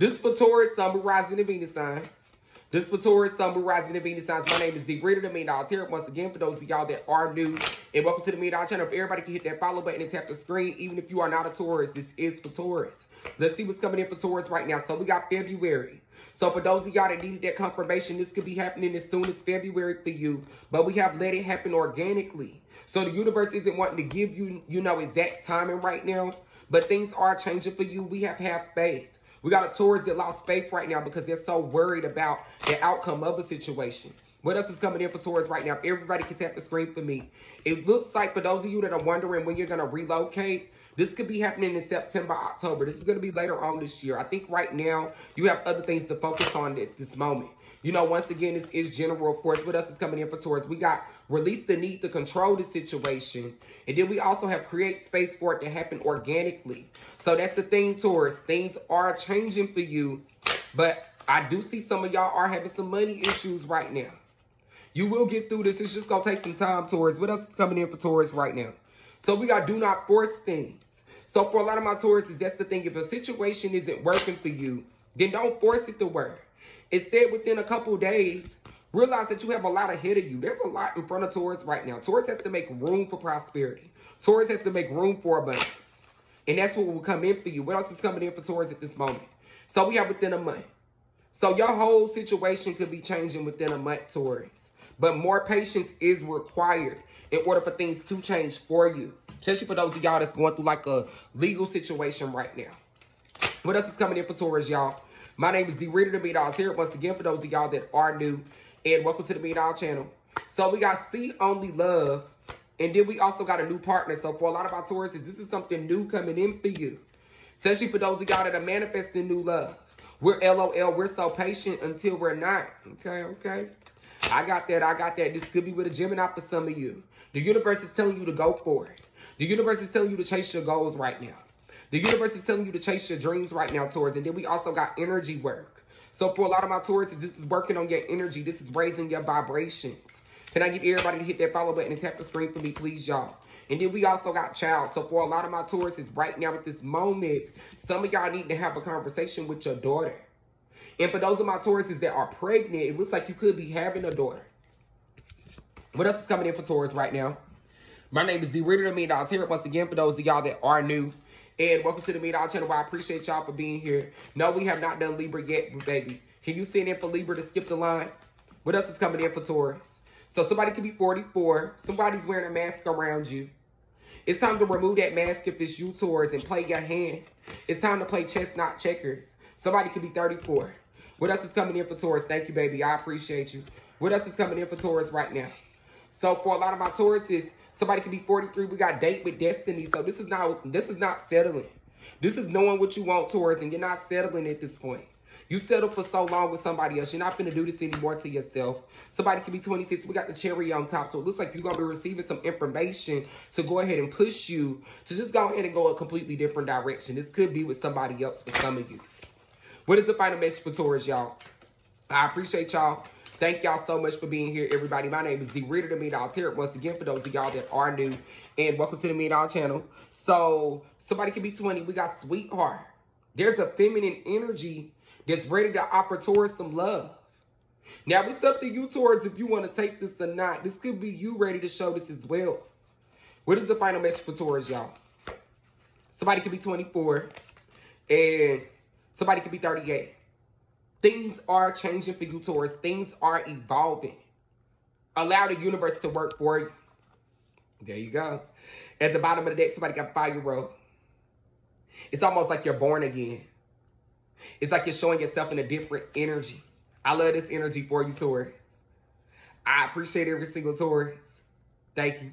This for Taurus, Sun, Rising, and Venus signs. This for Taurus, Sun, Rising, and Venus signs. My name is D. Reader, the Million Dollar Tarot. Once again, for those of y'all that are new, and welcome to the Dollar Channel. If everybody can hit that follow button and tap the screen, even if you are not a Taurus, this is for Taurus. Let's see what's coming in for Taurus right now. So we got February. So for those of y'all that needed that confirmation, this could be happening as soon as February for you. But we have let it happen organically. So the universe isn't wanting to give you, you know, exact timing right now. But things are changing for you. We have have faith. We got a Taurus that lost faith right now because they're so worried about the outcome of a situation. What else is coming in for Taurus right now? If everybody can tap the screen for me. It looks like for those of you that are wondering when you're going to relocate, this could be happening in September, October. This is going to be later on this year. I think right now you have other things to focus on at this moment. You know, once again, this is general, of course. What else is coming in for Taurus? We got release the need to control the situation. And then we also have create space for it to happen organically. So that's the thing, Taurus. Things are changing for you. But I do see some of y'all are having some money issues right now. You will get through this. It's just going to take some time, Taurus. What else is coming in for Taurus right now? So we got do not force things. So for a lot of my Tauruses, that's the thing. If a situation isn't working for you, then don't force it to work. Instead, within a couple days, realize that you have a lot ahead of you. There's a lot in front of Taurus right now. Taurus has to make room for prosperity. Taurus has to make room for abundance. And that's what will come in for you. What else is coming in for Taurus at this moment? So we have within a month. So your whole situation could be changing within a month, Taurus. But more patience is required in order for things to change for you. Especially for those of y'all that's going through like a legal situation right now. What else is coming in for Taurus, y'all? My name is D. Reader, the Million Dollar here once again for those of y'all that are new. And welcome to the Million Dollar channel. So we got See Only Love. And then we also got a new partner. So for a lot of our Tauruses, this is something new coming in for you. Especially for those of y'all that are manifesting new love. We're LOL. We're so patient until we're not. Okay, okay. I got that. I got that. This could be with a Gemini for some of you. The universe is telling you to go for it. The universe is telling you to chase your goals right now. The universe is telling you to chase your dreams right now, Taurus. And then we also got energy work. So for a lot of my Taurus, this is working on your energy. This is raising your vibrations. Can I get everybody to hit that follow button and tap the screen for me, please, y'all? And then we also got child. So for a lot of my Tauruses right now at this moment, some of y'all need to have a conversation with your daughter. And for those of my Tauruses that are pregnant, it looks like you could be having a daughter. What else is coming in for Taurus right now? My name is D. The Million Dollar Tarot. Once again, for those of y'all that are new, and welcome to the Million Dollar Channel, I appreciate y'all for being here. No, we have not done Libra yet, baby. Can you send in for Libra to skip the line? What else is coming in for Taurus? So somebody could be 44. Somebody's wearing a mask around you. It's time to remove that mask if it's you, Taurus, and play your hand. It's time to play chess, not checkers. Somebody could be 34. What else is coming in for Taurus? Thank you, baby. I appreciate you. What else is coming in for Taurus right now? So for a lot of my Tauruses, Somebody could be 43. We got date with destiny. So this is not this is not settling. This is knowing what you want towards, and you're not settling at this point. You settled for so long with somebody else. You're not to do this anymore to yourself. Somebody could be 26. We got the cherry on top. So it looks like you're going to be receiving some information to go ahead and push you to just go ahead and go a completely different direction. This could be with somebody else for some of you. What is the final message for Taurus, y'all? I appreciate y'all. Thank y'all so much for being here, everybody. My name is D. Reader, the Million Dollar Tarot. Once again, for those of y'all that are new, and welcome to the Million Dollar channel. So, somebody can be 20. We got Sweetheart. There's a feminine energy that's ready to offer towards some love. Now, it's up to you towards if you want to take this or not. This could be you ready to show this as well. What is the final message for Taurus, y'all? Somebody could be 24, and somebody could be 38. Things are changing for you, Taurus. Things are evolving. Allow the universe to work for you. There you go. At the bottom of the deck, somebody got fire road. It's almost like you're born again. It's like you're showing yourself in a different energy. I love this energy for you, Taurus. I appreciate every single Taurus. Thank you.